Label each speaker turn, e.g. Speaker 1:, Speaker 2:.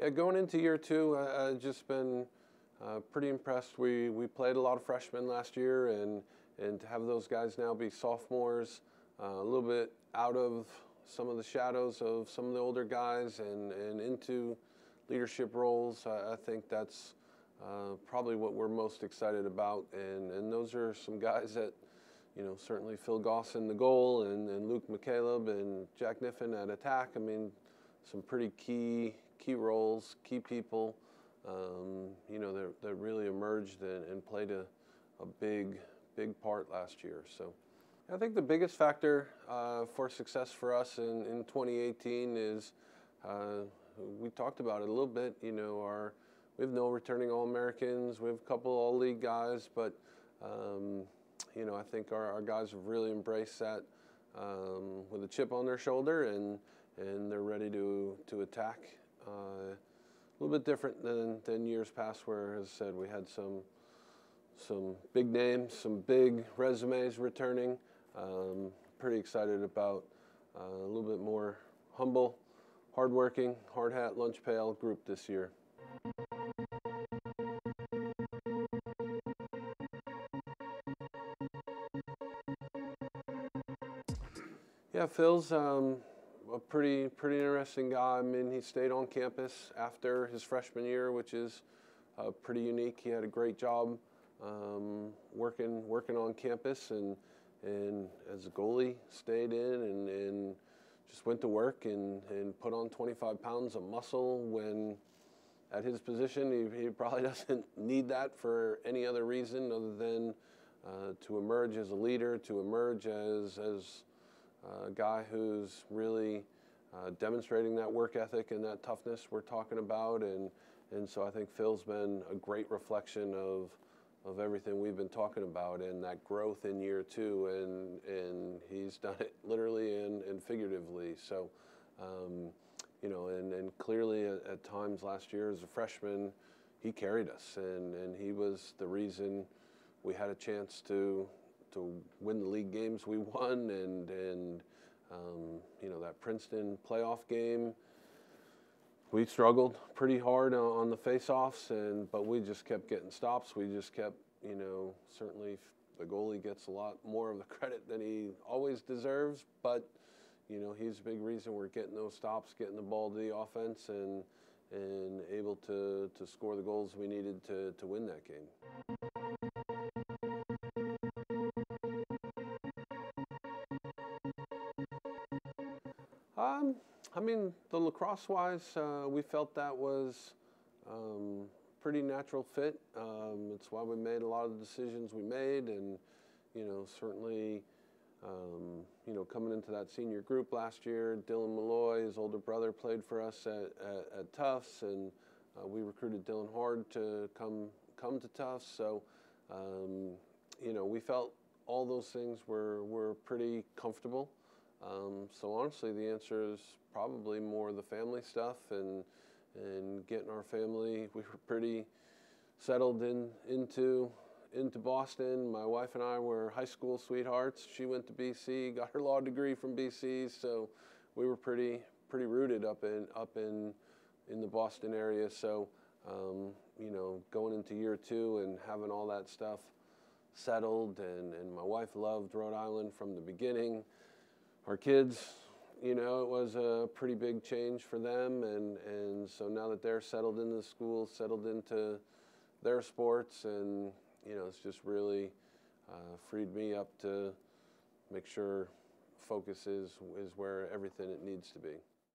Speaker 1: Yeah, going into year two, uh, I've just been uh, pretty impressed. We we played a lot of freshmen last year, and and to have those guys now be sophomores, uh, a little bit out of some of the shadows of some of the older guys and and into leadership roles. I, I think that's uh, probably what we're most excited about, and and those are some guys that. You know, certainly Phil Goss in the goal, and, and Luke McCaleb and Jack Niffin at attack. I mean, some pretty key key roles, key people, um, you know, that, that really emerged and, and played a, a big, big part last year. So I think the biggest factor uh, for success for us in, in 2018 is uh, we talked about it a little bit, you know, our, we have no returning All-Americans, we have a couple All-League guys, but, um, you know, I think our, our guys have really embraced that um, with a chip on their shoulder and, and they're ready to, to attack a little bit different than, than years past where, as I said, we had some, some big names, some big resumes returning. Um, pretty excited about uh, a little bit more humble, hardworking, hard hat, lunch pail group this year. Yeah, Phil's um, a pretty pretty interesting guy. I mean, he stayed on campus after his freshman year, which is uh, pretty unique. He had a great job um, working working on campus, and and as a goalie, stayed in and, and just went to work and, and put on 25 pounds of muscle when at his position he, he probably doesn't need that for any other reason other than uh, to emerge as a leader, to emerge as as a guy who's really uh, demonstrating that work ethic and that toughness we're talking about. And, and so I think Phil's been a great reflection of, of everything we've been talking about and that growth in year two. And, and he's done it literally and, and figuratively. So, um, you know, and, and clearly at, at, times last year as a freshman, he carried us and, and he was the reason we had a chance to to win the league games we won, and and um, you know that Princeton playoff game. We struggled pretty hard on the faceoffs, and but we just kept getting stops. We just kept, you know, certainly the goalie gets a lot more of the credit than he always deserves, but you know he's a big reason we're getting those stops, getting the ball to the offense, and and able to to score the goals we needed to to win that game. Um, I mean, the lacrosse wise, uh, we felt that was um, pretty natural fit. Um, it's why we made a lot of the decisions we made, and you know, certainly, um, you know, coming into that senior group last year, Dylan Molloy, his older brother, played for us at, at, at Tufts, and uh, we recruited Dylan hard to come come to Tufts. So, um, you know, we felt all those things were were pretty comfortable. Um, so honestly, the answer is probably more the family stuff and and getting our family. We were pretty settled in into into Boston. My wife and I were high school sweethearts. She went to BC, got her law degree from BC, so we were pretty pretty rooted up in up in in the Boston area. So um, you know, going into year two and having all that stuff settled, and and my wife loved Rhode Island from the beginning our kids, you know, it was a pretty big change for them. And, and so now that they're settled into the school, settled into their sports, and, you know, it's just really uh, freed me up to make sure focus is, is where everything it needs to be.